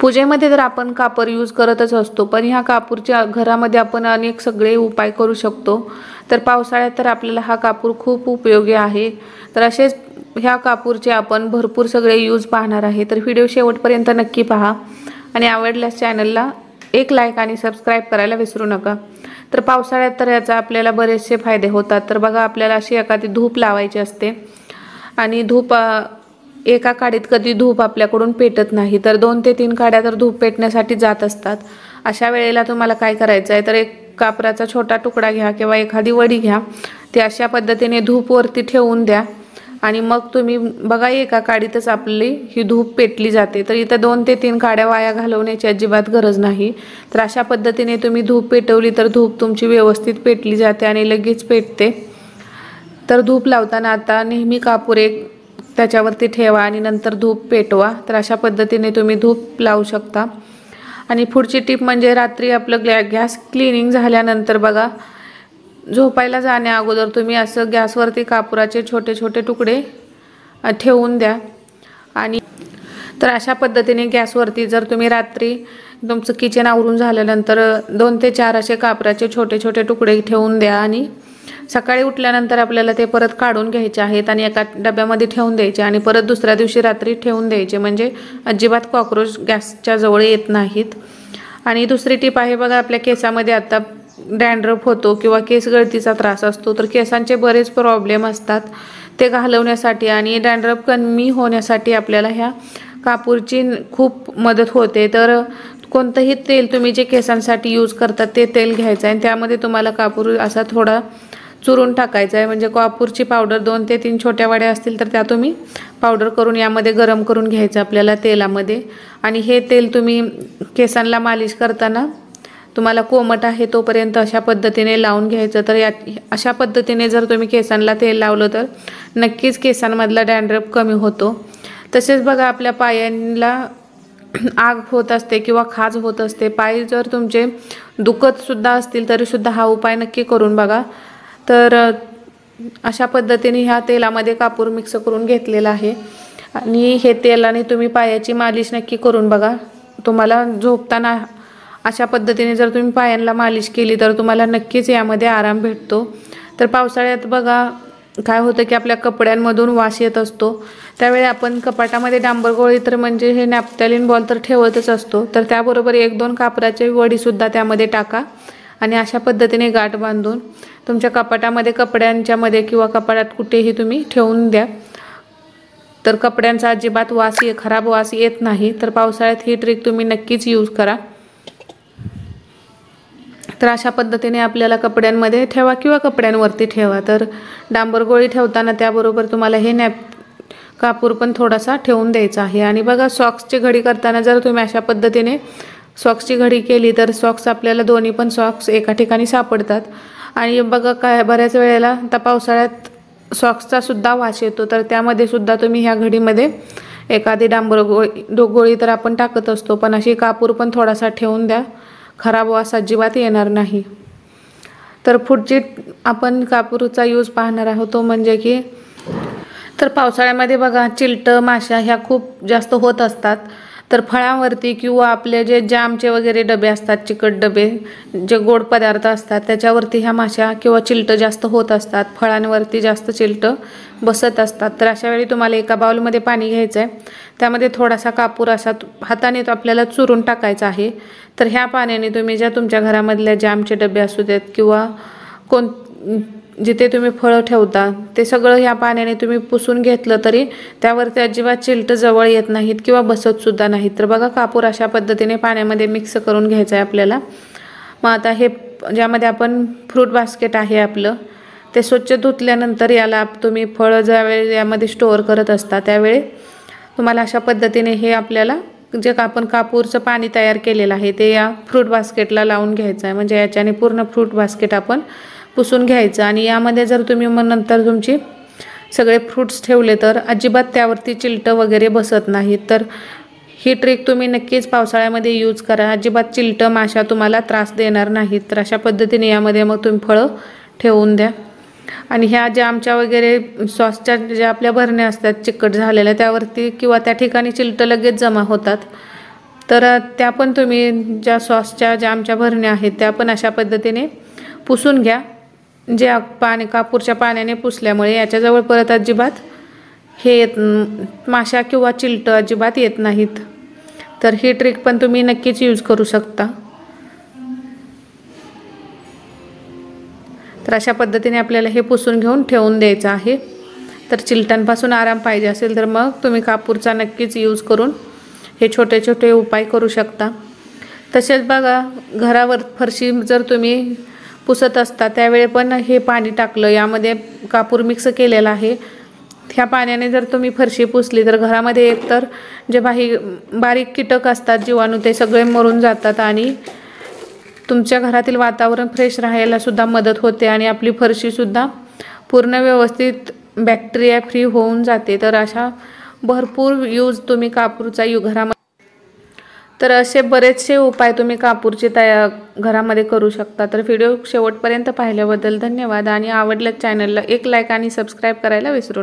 पूजेमध्ये तर आपण कापूर यूज करतच असतो पण ह्या कापूरच्या घरामध्ये आपण अनेक सगळे उपाय करू शकतो. तर पावसाळ्यात तर आपल्याला हा कापूर खूप उपयोगी आहे. तर असेच ह्या कापूरचे आपण भरपूर सगळे यूज पाहणार आहे. तर व्हिडिओ शेवटपर्यंत नक्की पहा. आणि आवडल्यास चॅनलला एक लाईक आणि सबस्क्राईब करायला विसरू नका. तर पावसाळ्यात तर याचा आपल्याला बरेचसे फायदे होतात. तर बघा आपल्याला अशी एखादी धूप लावायची असते. आणि धूप एका काडीत कधी धूप आपल्याकडून पेटत नाही तर दोन ते तीन काड्या तर धूप पेटण्यासाठी जात असतात. अशा वेळेला तुम्हाला काय करायचं आहे? तर एक कापराचा छोटा तुकडा घ्या किंवा एखादी वडी घ्या. ती अशा पद्धतीने धूपवरती ठेवून द्या. आणि मग तुम्ही बघा एका काडीतच आपली ही धूप पेटली जाते. तर इथं दोन ते तीन काड्या वाया घालवण्याची अजिबात गरज नाही. तर अशा पद्धतीने तुम्ही धूप पेटवली तर धूप तुमची व्यवस्थित पेटली जाते आणि लगेच पेटते. तर धूप लावताना आता नेहमी कापूर एक त्याच्यावरती ठेवा आणि नंतर धूप पेटवा. तर अशा पद्धतीने तुम्ही धूप लावू शकता. आणि पुढची टीप म्हणजे रात्री आपलं ग्लॅ गॅस क्लिनिंग झाल्यानंतर बघा झोपायला जाण्या अगोदर तुम्ही असं गॅसवरती कापुराचे छोटे छोटे तुकडे ठेवून द्या. आणि तर अशा पद्धतीने गॅसवरती जर तुम्ही रात्री तुमचं किचन आवरून झाल्यानंतर दोन ते चार असे कापराचे छोटे छोटे तुकडे ठेवून द्या आणि सकाळी उठल्यानंतर आपल्याला ते परत काढून घ्यायचे आहेत आणि एका डब्यामध्ये ठेवून द्यायचे आणि परत दुसऱ्या दिवशी रात्री ठेवून द्यायचे. म्हणजे अजिबात कॉक्रोच गॅसच्या जवळ येत नाहीत. आणि दुसरी टीप आहे बघा आपल्या केसामध्ये आता डँड्रफ होतो किंवा केस गळतीचा त्रास असतो तर केसांचे बरेच प्रॉब्लेम असतात ते घालवण्यासाठी आणि डँड्रफ कमी होण्यासाठी आपल्याला ह्या कापूरची खूप मदत होते. तर कोणतंही तेल तुम्ही जे केसांसाठी यूज करतात ते तेल घ्यायचं आहे आणि त्यामध्ये तुम्हाला कापूर असा थोडा चुरून टाकायचं आहे. म्हणजे कॉपूरची पावडर दोन ते तीन छोट्या वाड्या असतील तर त्या तुम्ही पावडर करून यामध्ये गरम करून घ्यायचं आपल्याला तेलामध्ये. आणि हे तेल तुम्ही केसांना मालिश करताना तुम्हाला कोमट आहे तोपर्यंत अशा पद्धतीने लावून घ्यायचं. तर या अशा पद्धतीने जर तुम्ही केसांना तेल लावलं तर नक्कीच केसांमधला डॅन्ड्रप कमी होतो. तसेच बघा आपल्या पायांना आग होत असते किंवा खाज होत असते. पाय जर तुमचे दुखतसुद्धा असतील तरीसुद्धा हा उपाय नक्की करून बघा. तर अशा पद्धतीने ह्या तेलामध्ये कापूर मिक्स करून घेतलेला आहे. आणि हे तेलाने तुम्ही पायाची मालिश नक्की करून बघा. तुम्हाला झोपताना अशा पद्धतीने जर तुम्ही पायांना मालिश केली तर तुम्हाला नक्कीच यामध्ये आराम भेटतो. तर पावसाळ्यात बघा काय होतं की आपल्या कपड्यांमधून वास येत असतो. त्यावेळी आपण कपाटामध्ये डांबर गोळी तर म्हणजे हे नॅपटॅलिन बॉल तर ठेवतच असतो. तर त्याबरोबर एक दोन कापराचे वडीसुद्धा त्यामध्ये टाका. आणि अशा पद्धतीने गाठ बांधून तुमच्या कपाटामध्ये कपड्यांच्यामध्ये किंवा कपाटात कुठेही तुम्ही ठेवून द्या. तर कपड्यांचा अजिबात वास खराब वास येत नाही. तर पावसाळ्यात ही ट्रिक तुम्ही नक्कीच यूज करा. तर अशा पद्धतीने आपल्याला कपड्यांमध्ये ठेवा किंवा कपड्यांवरती ठेवा. तर डांबर गोळी ठेवताना त्याबरोबर तुम्हाला हे नॅप कापूर पण थोडासा ठेवून द्यायचा आहे. आणि बघा सॉक्सची घडी करताना जर तुम्ही अशा पद्धतीने सॉक्सची घडी केली तर सॉक्स आपल्याला दोन्ही पण सॉक्स एका ठिकाणी सापडतात. आणि बघा काय बऱ्याच वेळेला आता पावसाळ्यात सॉक्सचा सुद्धा वास येतो तर त्यामध्ये सुद्धा तुम्ही ह्या घडीमध्ये एखादी डांबर गोळी गोळी तर आपण टाकत असतो पण अशी कापूर पण थोडासा ठेवून द्या. खराब वास अजिबात येणार नाही. तर पुढची आपण कापूरचा यूज पाहणार आहोत तो म्हणजे की तर पावसाळ्यामध्ये बघा चिलटं माशा ह्या खूप जास्त होत असतात. तर फळांवरती किंवा आपले जे जामचे वगैरे डबे असतात चिकट डबे जे गोड पदार्थ असतात त्याच्यावरती ह्या माशा किंवा चिलटं जास्त होत असतात. फळांवरती जास्त चिलटं बसत असतात. तर अशा वेळी तुम्हाला एका बाउलमध्ये पाणी घ्यायचं आहे त्यामध्ये थोडासा कापूर असा हाताने तो आपल्याला चुरून टाकायचा आहे. तर ह्या पाण्याने तुम्ही ज्या तुमच्या घरामधल्या जामचे डबे असू देत किंवा कोण जिथे तुम्ही फळं ठेवता ते सगळं ह्या पाण्याने तुम्ही पुसून घेतलं तरी त्यावरती अजिबात चिलटं जवळ येत नाहीत किंवा बसतसुद्धा नाहीत. तर बघा कापूर अशा पद्धतीने पाण्यामध्ये मिक्स करून घ्यायचं आहे आपल्याला. मग आता हे ज्यामध्ये आपण फ्रूट बास्केट आहे आपलं ते स्वच्छ धुतल्यानंतर याला तुम्ही फळं ज्यावेळी यामध्ये स्टोअर करत असता त्यावेळी तुम्हाला अशा पद्धतीने हे आपल्याला जे आपण कापूरचं पाणी तयार केलेलं आहे ते या फ्रूट बास्केटला लावून घ्यायचं आहे म्हणजे याच्याने पूर्ण फ्रूट बास्केट आपण पुसून घ्यायचं. आणि यामध्ये जर तुम्ही मग नंतर तुमची सगळे फ्रूट्स ठेवले तर अजिबात त्यावरती चिलटं वगैरे बसत नाहीत. तर ही ट्रिक तुम्ही नक्कीच पावसाळ्यामध्ये यूज करा. अजिबात चिलटं माशा तुम्हाला त्रास देणार नाहीत. तर अशा पद्धतीने यामध्ये मग तुम्ही फळं ठेवून द्या. आणि ह्या ज्या आमच्या वगैरे सॉसच्या ज्या आपल्या भरण्या असतात चिकट झालेल्या त्यावरती किंवा त्या ठिकाणी चिलटं लगेच जमा होतात. तर त्या पण तुम्ही ज्या सॉसच्या ज्या आमच्या भरण्या आहेत त्या पण अशा पद्धतीने पुसून घ्या. जे पाणी कापूरच्या पाण्याने पुसल्यामुळे याच्याजवळ परत अजिबात हे येत माशा किंवा चिलटं अजिबात येत नाहीत. तर ही ट्रिक पण तुम्ही नक्कीच यूज करू शकता. तर अशा पद्धतीने आपल्याला हे पुसून घेऊन ठेवून द्यायचं आहे. तर चिलटांपासून आराम पाहिजे असेल तर मग तुम्ही कापूरचा नक्कीच यूज करून हे छोटे छोटे उपाय करू शकता. तसेच बघा घरावर फरशी जर तुम्ही पुसत असता त्यावेळी पण हे पाणी टाकलं. यामध्ये कापूर मिक्स केलेला आहे. ह्या पाण्याने जर तुम्ही फरशी पुसली तर घरामध्ये एकतर जे बाही बारीक कीटक असतात जीवाणू ते सगळे मरून जातात आणि तुमच्या घरातील वातावरण फ्रेश राहायला सुद्धा मदत होते आणि आपली फरशीसुद्धा पूर्ण व्यवस्थित बॅक्टेरिया फ्री होऊन जाते. तर अशा भरपूर यूज तुम्ही कापूरचा यू घरामध्ये तर असे बरेचसे उपाय तुम्ही कापूरचे तया घरामध्ये करू शकता. तर व्हिडिओ शेवटपर्यंत पाहिल्याबद्दल धन्यवाद आणि आवडल्या चॅनलला एक लाईक आणि सबस्क्राईब करायला विसरू नका.